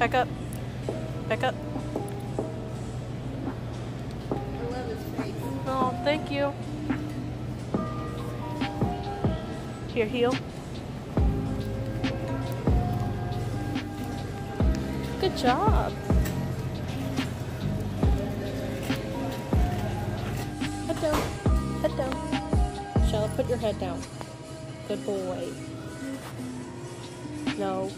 Back up. Back up. Oh, thank you. Here, heel. Good job. Head down. Head down. Shall put your head down. Good boy. No.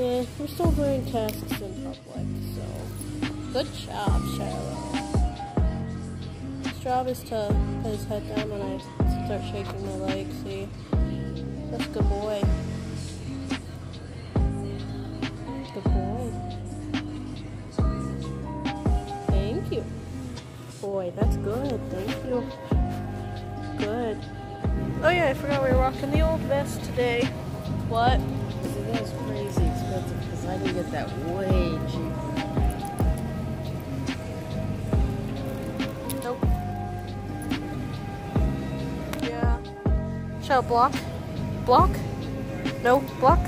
We're still doing tasks in public, so. Good job, Shiloh. His job is to put his head down when I start shaking my leg, see? That's good boy. Good boy. Thank you. Boy, that's good. Thank you. Good. Oh yeah, I forgot we were rocking the old vest today. What? See, that's crazy expensive because I can get that way cheaper. Nope. Yeah. Shall block? Block? No, block?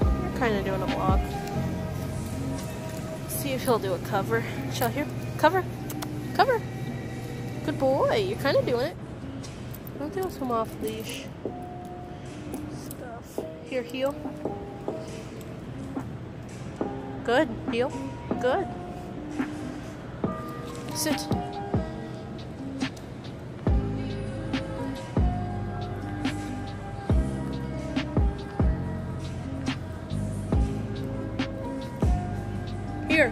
You're kind of doing a block. See if he'll do a cover. Shall here? Cover? Cover? Good boy. You're kind of doing it. Don't do some off leash stuff. Here, heel. Good. Heel. Good. Sit. Here.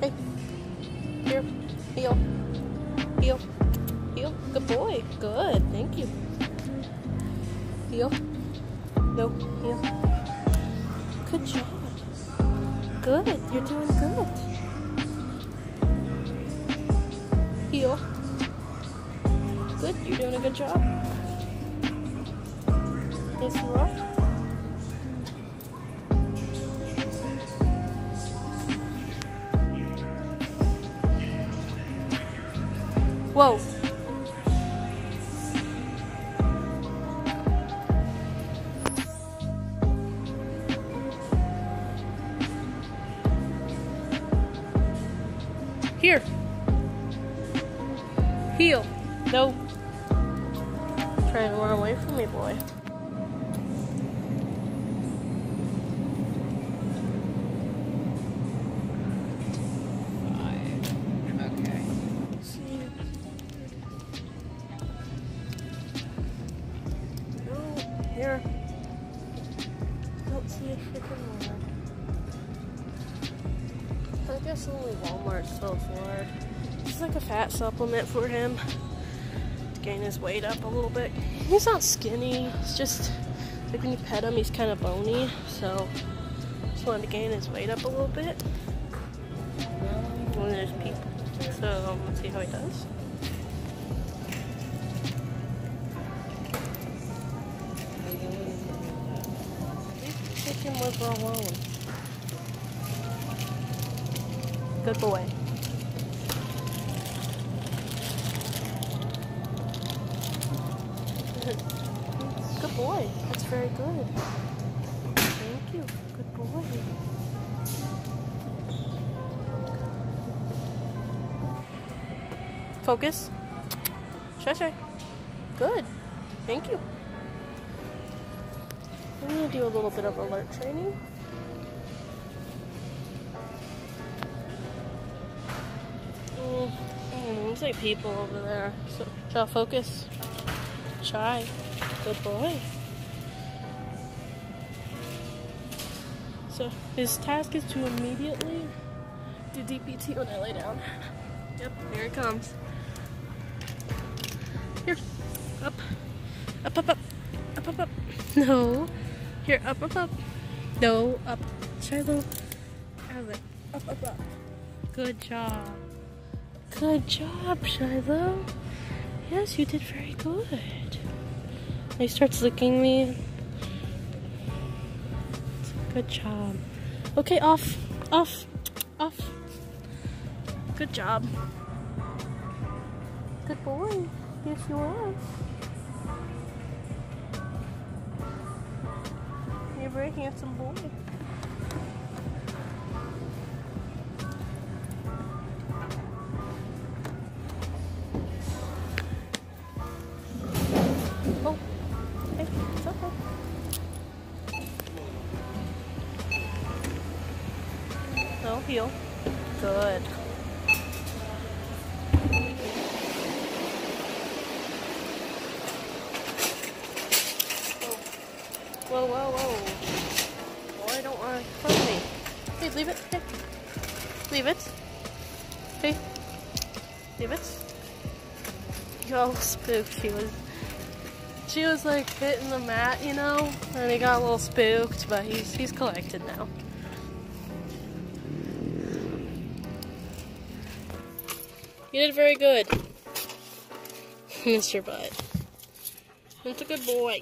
Hey. Here. Heel. Heel. Heel. Good boy. Good. Thank you. Heel. No. Heel. Good job. Good. You're doing good. Heel. Good. You're doing a good job. Yes, you are. Whoa. Here. Heel. No. Trying to run away from me, boy. Okay. See. No, here. Don't see a freaking word. Guess only Walmart sells lard. It's like a fat supplement for him to gain his weight up a little bit. He's not skinny. It's just like when you pet him, he's kind of bony. So just wanted to gain his weight up a little bit. When there's people. So let's see how he does. Chicken liver alone. Good boy. Good boy. That's very good. Thank you. Good boy. Focus. Shy. Good. Thank you. I'm gonna do a little bit of alert training. Like people over there. So, I focus? Try. Good boy. So, his task is to immediately do DPT when I lay down. Yep, here it comes. Here. Up. Up, up, up. Up, up, up. No. Here, up, up, up. No, up. Shiloh. Alec. Up, up, up. Good job. Good job, Shiloh. Yes, you did very good. He starts licking me. Good job. Okay, off. Off. Off. Good job. Good boy. Yes, you are. You're a very handsome boy. Heel. Good. Whoa, whoa, whoa. I don't want to hurt me. Hey, leave it. Hey. Leave it. Hey. Leave it. Yo, spooked. She was. She was like hitting the mat, you know, and he got a little spooked, but he's he's collected now. You did very good, Mr. Butt. That's a good boy.